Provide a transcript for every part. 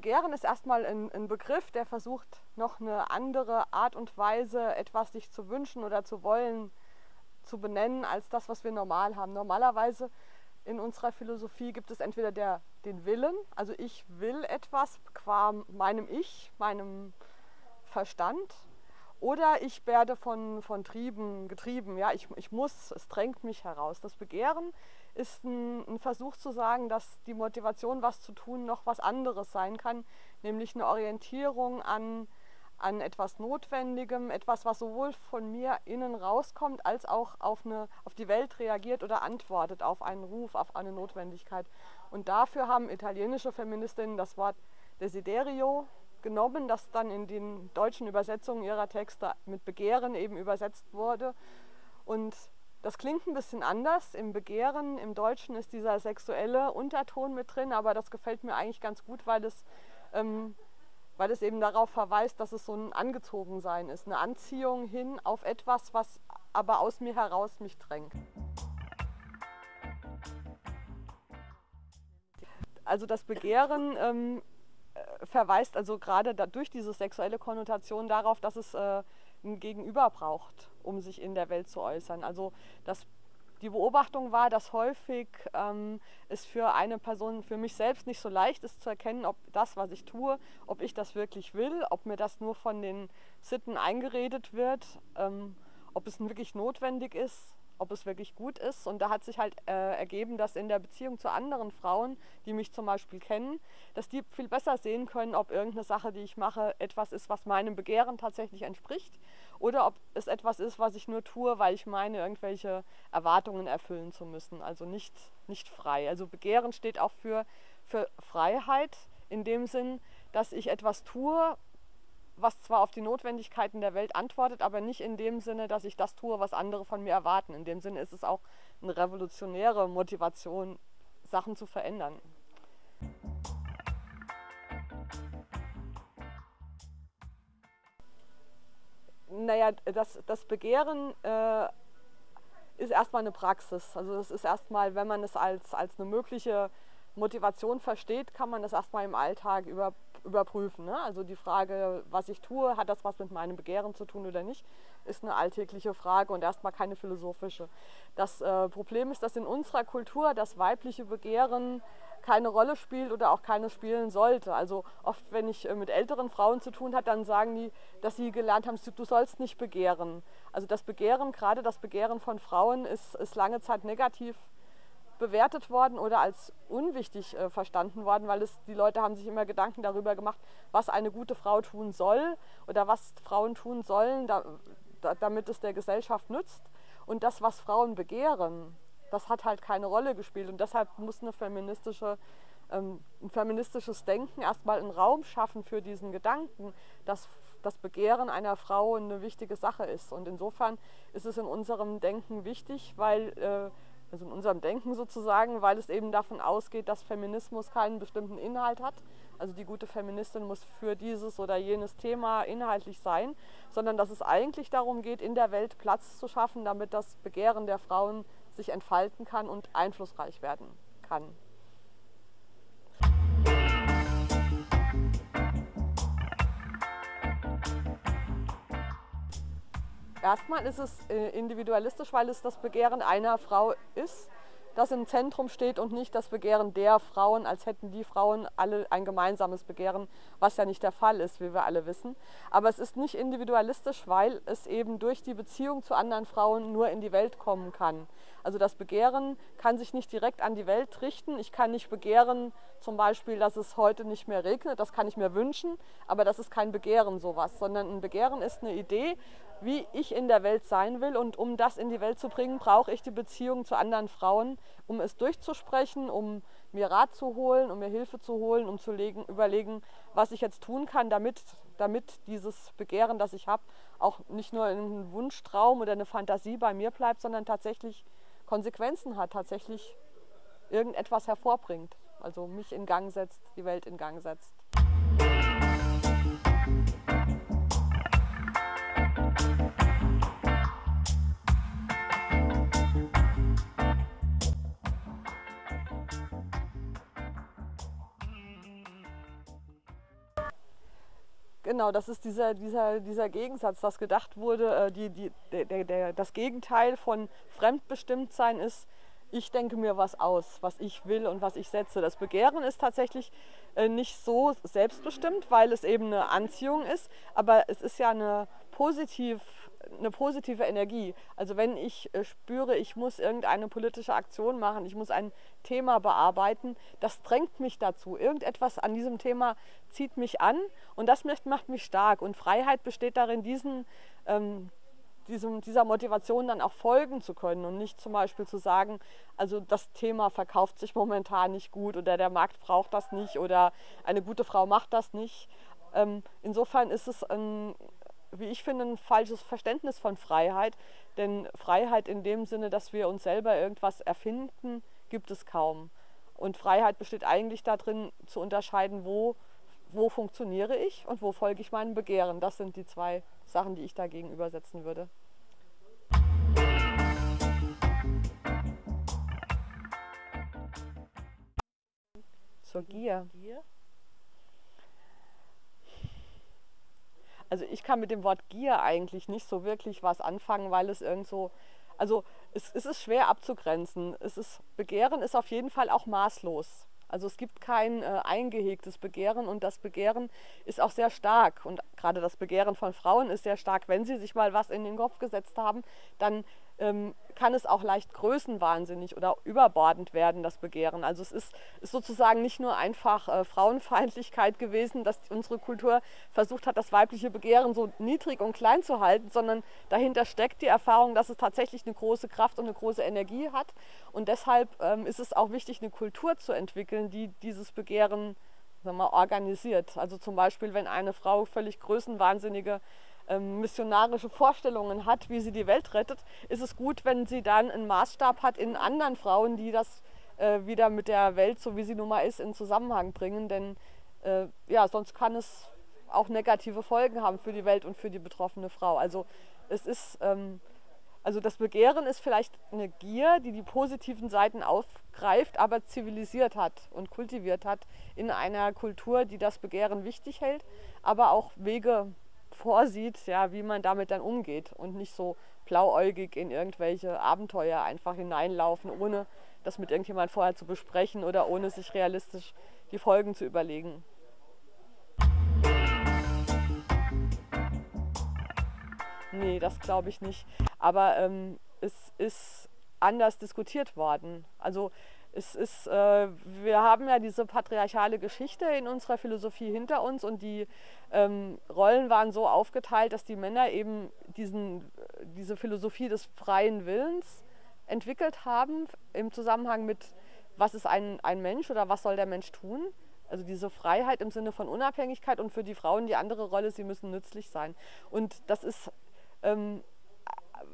Begehren ist erstmal ein, ein, Begriff, der versucht, noch eine andere Art und Weise, etwas sich zu wünschen oder zu wollen, zu benennen, als das, was wir normal haben. Normalerweise in unserer Philosophie gibt es entweder der, den Willen, also ich will etwas qua meinem Ich, meinem Verstand, oder ich werde von, von Trieben getrieben. Ja, ich, ich muss, es drängt mich heraus. Das Begehren ist ein, ein, Versuch zu sagen, dass die Motivation, was zu tun, noch was anderes sein kann, nämlich eine Orientierung an, an etwas Notwendigem, etwas, was sowohl von mir innen rauskommt, als auch auf, eine, auf die Welt reagiert oder antwortet, auf einen Ruf, auf eine Notwendigkeit. Und dafür haben italienische Feministinnen das Wort Desiderio genommen, das dann in den deutschen Übersetzungen ihrer Texte mit Begehren eben übersetzt wurde. Und das klingt ein bisschen anders. Im Begehren, im Deutschen ist dieser sexuelle Unterton mit drin, aber das gefällt mir eigentlich ganz gut, weil es, ähm, weil es eben darauf verweist, dass es so ein Angezogensein ist, eine Anziehung hin auf etwas, was aber aus mir heraus mich drängt. Also das Begehren ähm, äh, verweist also gerade durch diese sexuelle Konnotation darauf, dass es äh, ein Gegenüber braucht, um sich in der Welt zu äußern. Also das, die Beobachtung war, dass häufig ähm, es für eine Person, für mich selbst nicht so leicht ist zu erkennen, ob das, was ich tue, ob ich das wirklich will, ob mir das nur von den Sitten eingeredet wird, ähm, ob es wirklich notwendig ist ob es wirklich gut ist. Und da hat sich halt äh, ergeben, dass in der Beziehung zu anderen Frauen, die mich zum Beispiel kennen, dass die viel besser sehen können, ob irgendeine Sache, die ich mache, etwas ist, was meinem Begehren tatsächlich entspricht oder ob es etwas ist, was ich nur tue, weil ich meine, irgendwelche Erwartungen erfüllen zu müssen. Also nicht, nicht frei. Also Begehren steht auch für, für Freiheit in dem Sinn, dass ich etwas tue, was zwar auf die Notwendigkeiten der Welt antwortet, aber nicht in dem Sinne, dass ich das tue, was andere von mir erwarten. In dem Sinne ist es auch eine revolutionäre Motivation, Sachen zu verändern. Naja, das, das Begehren äh, ist erstmal eine Praxis. Also es ist erstmal, wenn man es als, als eine mögliche Motivation versteht, kann man das erstmal im Alltag über, überprüfen. Ne? Also die Frage, was ich tue, hat das was mit meinem Begehren zu tun oder nicht, ist eine alltägliche Frage und erstmal keine philosophische. Das äh, Problem ist, dass in unserer Kultur das weibliche Begehren keine Rolle spielt oder auch keine spielen sollte. Also oft, wenn ich äh, mit älteren Frauen zu tun habe, dann sagen die, dass sie gelernt haben, du sollst nicht begehren. Also das Begehren, gerade das Begehren von Frauen, ist, ist lange Zeit negativ bewertet worden oder als unwichtig äh, verstanden worden, weil es, die Leute haben sich immer Gedanken darüber gemacht, was eine gute Frau tun soll oder was Frauen tun sollen, da, da, damit es der Gesellschaft nützt. Und das, was Frauen begehren, das hat halt keine Rolle gespielt. Und deshalb muss eine feministische, ähm, ein feministisches Denken erstmal einen Raum schaffen für diesen Gedanken, dass das Begehren einer Frau eine wichtige Sache ist. Und insofern ist es in unserem Denken wichtig, weil äh, also in unserem Denken sozusagen, weil es eben davon ausgeht, dass Feminismus keinen bestimmten Inhalt hat. Also die gute Feministin muss für dieses oder jenes Thema inhaltlich sein, sondern dass es eigentlich darum geht, in der Welt Platz zu schaffen, damit das Begehren der Frauen sich entfalten kann und einflussreich werden kann. Erstmal ist es äh, individualistisch, weil es das Begehren einer Frau ist, das im Zentrum steht und nicht das Begehren der Frauen, als hätten die Frauen alle ein gemeinsames Begehren, was ja nicht der Fall ist, wie wir alle wissen. Aber es ist nicht individualistisch, weil es eben durch die Beziehung zu anderen Frauen nur in die Welt kommen kann. Also das Begehren kann sich nicht direkt an die Welt richten. Ich kann nicht begehren, zum Beispiel, dass es heute nicht mehr regnet. Das kann ich mir wünschen, aber das ist kein Begehren sowas, sondern ein Begehren ist eine Idee, wie ich in der Welt sein will. Und um das in die Welt zu bringen, brauche ich die Beziehung zu anderen Frauen, um es durchzusprechen, um mir Rat zu holen, um mir Hilfe zu holen, um zu legen, überlegen, was ich jetzt tun kann, damit, damit dieses Begehren, das ich habe, auch nicht nur ein Wunschtraum oder eine Fantasie bei mir bleibt, sondern tatsächlich Konsequenzen hat, tatsächlich irgendetwas hervorbringt. Also mich in Gang setzt, die Welt in Gang setzt. Genau, das ist dieser, dieser, dieser Gegensatz, dass gedacht wurde, äh, die, die, der, der, das Gegenteil von Fremdbestimmtsein ist, ich denke mir was aus, was ich will und was ich setze. Das Begehren ist tatsächlich äh, nicht so selbstbestimmt, weil es eben eine Anziehung ist, aber es ist ja eine, positiv, eine positive Energie. Also wenn ich äh, spüre, ich muss irgendeine politische Aktion machen, ich muss ein Thema bearbeiten, das drängt mich dazu. Irgendetwas an diesem Thema zieht mich an und das macht mich stark. Und Freiheit besteht darin, diesen ähm, diesem, dieser Motivation dann auch folgen zu können und nicht zum Beispiel zu sagen, also das Thema verkauft sich momentan nicht gut oder der Markt braucht das nicht oder eine gute Frau macht das nicht. Ähm, insofern ist es, ein, wie ich finde, ein falsches Verständnis von Freiheit, denn Freiheit in dem Sinne, dass wir uns selber irgendwas erfinden, gibt es kaum. Und Freiheit besteht eigentlich darin, zu unterscheiden, wo, wo funktioniere ich und wo folge ich meinem Begehren. Das sind die zwei Sachen, die ich dagegen übersetzen würde. Zur Gier. Also ich kann mit dem Wort Gier eigentlich nicht so wirklich was anfangen, weil es irgend so, also es, es ist schwer abzugrenzen. Es ist, Begehren ist auf jeden Fall auch maßlos. Also es gibt kein äh, eingehegtes Begehren und das Begehren ist auch sehr stark. Und gerade das Begehren von Frauen ist sehr stark. Wenn sie sich mal was in den Kopf gesetzt haben, dann ähm, kann es auch leicht größenwahnsinnig oder überbordend werden, das Begehren. Also es ist, ist sozusagen nicht nur einfach äh, Frauenfeindlichkeit gewesen, dass unsere Kultur versucht hat, das weibliche Begehren so niedrig und klein zu halten, sondern dahinter steckt die Erfahrung, dass es tatsächlich eine große Kraft und eine große Energie hat. Und deshalb ähm, ist es auch wichtig, eine Kultur zu entwickeln, die dieses Begehren sagen wir, organisiert. Also zum Beispiel, wenn eine Frau völlig größenwahnsinnige ähm, missionarische Vorstellungen hat, wie sie die Welt rettet, ist es gut, wenn sie dann einen Maßstab hat in anderen Frauen, die das äh, wieder mit der Welt, so wie sie nun mal ist, in Zusammenhang bringen. Denn äh, ja, sonst kann es auch negative Folgen haben für die Welt und für die betroffene Frau. Also es ist, ähm, also das Begehren ist vielleicht eine Gier, die die positiven Seiten aufgreift, aber zivilisiert hat und kultiviert hat in einer Kultur, die das Begehren wichtig hält, aber auch Wege vorsieht, ja, wie man damit dann umgeht und nicht so blauäugig in irgendwelche Abenteuer einfach hineinlaufen, ohne das mit irgendjemand vorher zu besprechen oder ohne sich realistisch die Folgen zu überlegen. Nee, das glaube ich nicht. Aber ähm, es ist anders diskutiert worden. Also es ist, äh, wir haben ja diese patriarchale Geschichte in unserer Philosophie hinter uns und die ähm, Rollen waren so aufgeteilt, dass die Männer eben diesen, diese Philosophie des freien Willens entwickelt haben im Zusammenhang mit, was ist ein, ein Mensch oder was soll der Mensch tun. Also diese Freiheit im Sinne von Unabhängigkeit und für die Frauen die andere Rolle, sie müssen nützlich sein. Und das ist ähm,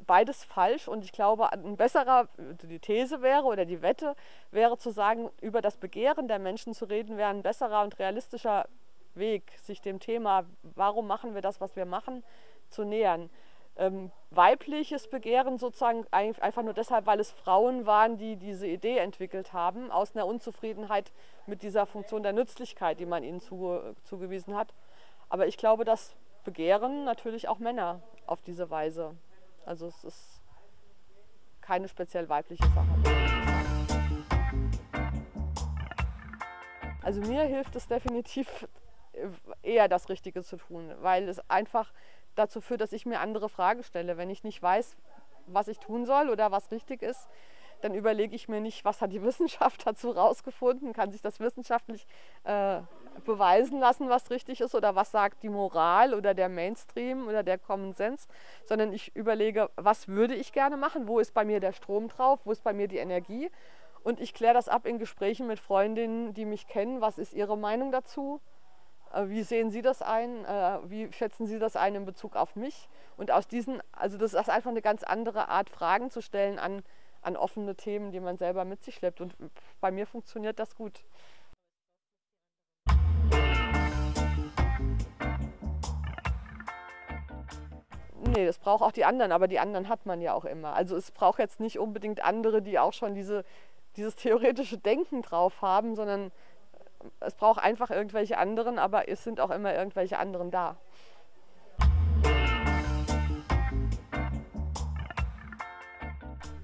beides falsch und ich glaube, ein besserer, die These wäre oder die Wette wäre zu sagen, über das Begehren der Menschen zu reden, wäre ein besserer und realistischer Weg, sich dem Thema, warum machen wir das, was wir machen, zu nähern. Ähm, weibliches Begehren sozusagen einfach nur deshalb, weil es Frauen waren, die diese Idee entwickelt haben, aus einer Unzufriedenheit mit dieser Funktion der Nützlichkeit, die man ihnen zuge zugewiesen hat. Aber ich glaube, dass Begehren natürlich auch Männer auf diese Weise also es ist keine speziell weibliche Sache. Also mir hilft es definitiv eher das Richtige zu tun, weil es einfach dazu führt, dass ich mir andere Fragen stelle. Wenn ich nicht weiß, was ich tun soll oder was richtig ist, dann überlege ich mir nicht, was hat die Wissenschaft dazu rausgefunden, kann sich das wissenschaftlich äh, beweisen lassen, was richtig ist? Oder was sagt die Moral oder der Mainstream oder der Common Sense, sondern ich überlege, was würde ich gerne machen, wo ist bei mir der Strom drauf, wo ist bei mir die Energie? Und ich kläre das ab in Gesprächen mit Freundinnen, die mich kennen, was ist ihre Meinung dazu, äh, wie sehen Sie das ein? Äh, wie schätzen Sie das ein in Bezug auf mich? Und aus diesen, also das ist einfach eine ganz andere Art, Fragen zu stellen an, an offene Themen, die man selber mit sich schleppt. Und bei mir funktioniert das gut. Nee, das braucht auch die anderen, aber die anderen hat man ja auch immer. Also es braucht jetzt nicht unbedingt andere, die auch schon diese, dieses theoretische Denken drauf haben, sondern es braucht einfach irgendwelche anderen, aber es sind auch immer irgendwelche anderen da.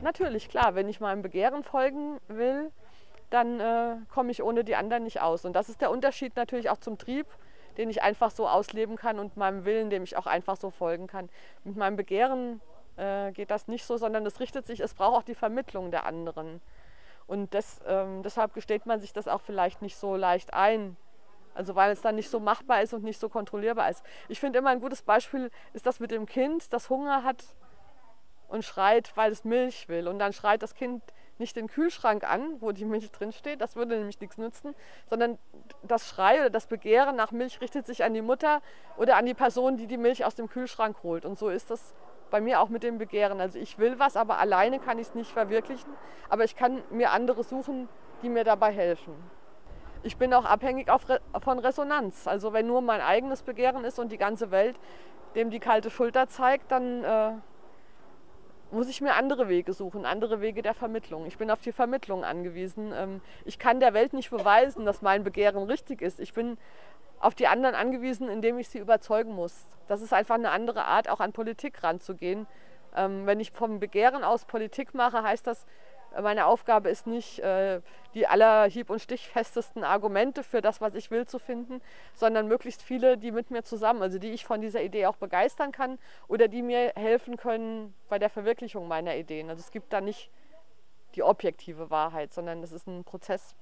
Natürlich, klar, wenn ich meinem Begehren folgen will, dann äh, komme ich ohne die anderen nicht aus. Und das ist der Unterschied natürlich auch zum Trieb, den ich einfach so ausleben kann und meinem Willen, dem ich auch einfach so folgen kann. Mit meinem Begehren äh, geht das nicht so, sondern es richtet sich, es braucht auch die Vermittlung der anderen. Und das, ähm, deshalb gesteht man sich das auch vielleicht nicht so leicht ein. Also weil es dann nicht so machbar ist und nicht so kontrollierbar ist. Ich finde immer ein gutes Beispiel ist das mit dem Kind, das Hunger hat und schreit, weil es Milch will. Und dann schreit das Kind nicht den Kühlschrank an, wo die Milch drinsteht, das würde nämlich nichts nützen, sondern das Schrei oder das Begehren nach Milch richtet sich an die Mutter oder an die Person, die die Milch aus dem Kühlschrank holt. Und so ist das bei mir auch mit dem Begehren. Also ich will was, aber alleine kann ich es nicht verwirklichen, aber ich kann mir andere suchen, die mir dabei helfen. Ich bin auch abhängig von Resonanz. Also wenn nur mein eigenes Begehren ist und die ganze Welt dem die kalte Schulter zeigt, dann äh, muss ich mir andere Wege suchen, andere Wege der Vermittlung. Ich bin auf die Vermittlung angewiesen. Ähm, ich kann der Welt nicht beweisen, dass mein Begehren richtig ist. Ich bin auf die anderen angewiesen, indem ich sie überzeugen muss. Das ist einfach eine andere Art, auch an Politik ranzugehen. Ähm, wenn ich vom Begehren aus Politik mache, heißt das, meine Aufgabe ist nicht, äh, die aller hieb- und stichfestesten Argumente für das, was ich will, zu finden, sondern möglichst viele, die mit mir zusammen, also die ich von dieser Idee auch begeistern kann oder die mir helfen können bei der Verwirklichung meiner Ideen. Also es gibt da nicht die objektive Wahrheit, sondern es ist ein Prozess.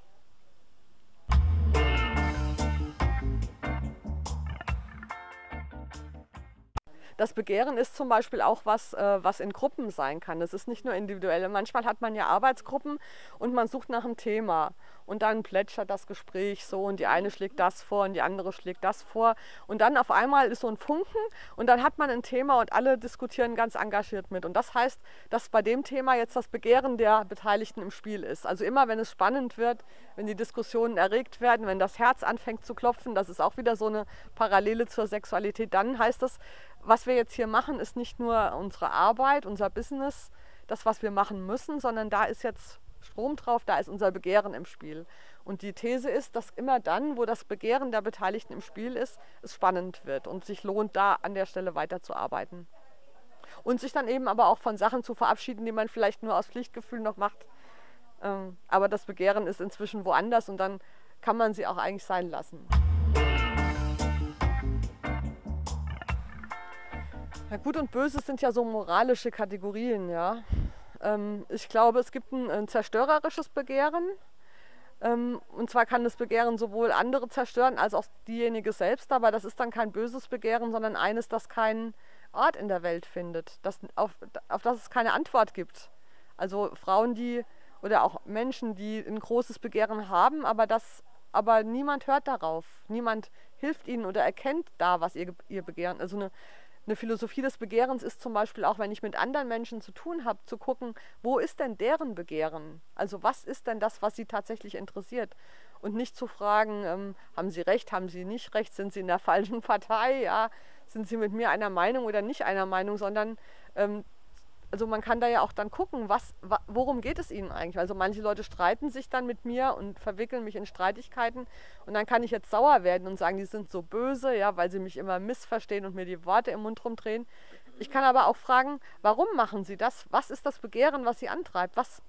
Das Begehren ist zum Beispiel auch was, äh, was in Gruppen sein kann. Es ist nicht nur individuell. Manchmal hat man ja Arbeitsgruppen und man sucht nach einem Thema. Und dann plätschert das Gespräch so und die eine schlägt das vor und die andere schlägt das vor. Und dann auf einmal ist so ein Funken und dann hat man ein Thema und alle diskutieren ganz engagiert mit. Und das heißt, dass bei dem Thema jetzt das Begehren der Beteiligten im Spiel ist. Also immer, wenn es spannend wird, wenn die Diskussionen erregt werden, wenn das Herz anfängt zu klopfen, das ist auch wieder so eine Parallele zur Sexualität, dann heißt das, was wir jetzt hier machen, ist nicht nur unsere Arbeit, unser Business, das, was wir machen müssen, sondern da ist jetzt Strom drauf, da ist unser Begehren im Spiel. Und die These ist, dass immer dann, wo das Begehren der Beteiligten im Spiel ist, es spannend wird und sich lohnt, da an der Stelle weiterzuarbeiten. Und sich dann eben aber auch von Sachen zu verabschieden, die man vielleicht nur aus Pflichtgefühl noch macht. Ähm, aber das Begehren ist inzwischen woanders und dann kann man sie auch eigentlich sein lassen. Ja, Gut und Böse sind ja so moralische Kategorien, ja. Ähm, ich glaube, es gibt ein, ein zerstörerisches Begehren. Ähm, und zwar kann das Begehren sowohl andere zerstören als auch diejenige selbst, aber das ist dann kein böses Begehren, sondern eines, das keinen Ort in der Welt findet, das, auf, auf das es keine Antwort gibt. Also Frauen, die oder auch Menschen, die ein großes Begehren haben, aber das aber niemand hört darauf. Niemand hilft ihnen oder erkennt da, was ihr, ihr Begehren. Also eine eine Philosophie des Begehrens ist zum Beispiel auch, wenn ich mit anderen Menschen zu tun habe, zu gucken, wo ist denn deren Begehren? Also was ist denn das, was sie tatsächlich interessiert? Und nicht zu fragen, ähm, haben sie recht, haben sie nicht recht, sind sie in der falschen Partei, ja, sind sie mit mir einer Meinung oder nicht einer Meinung, sondern ähm, also man kann da ja auch dann gucken, was, worum geht es ihnen eigentlich. Also manche Leute streiten sich dann mit mir und verwickeln mich in Streitigkeiten und dann kann ich jetzt sauer werden und sagen, die sind so böse, ja, weil sie mich immer missverstehen und mir die Worte im Mund rumdrehen. Ich kann aber auch fragen, warum machen sie das? Was ist das Begehren, was sie antreibt? Was,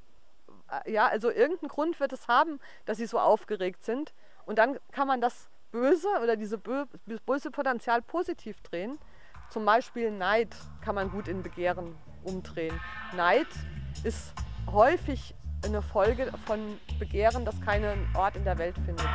äh, ja, also irgendeinen Grund wird es haben, dass sie so aufgeregt sind und dann kann man das Böse oder diese böse Potenzial positiv drehen. Zum Beispiel Neid kann man gut in Begehren umdrehen. Neid ist häufig eine Folge von Begehren, das keinen Ort in der Welt findet.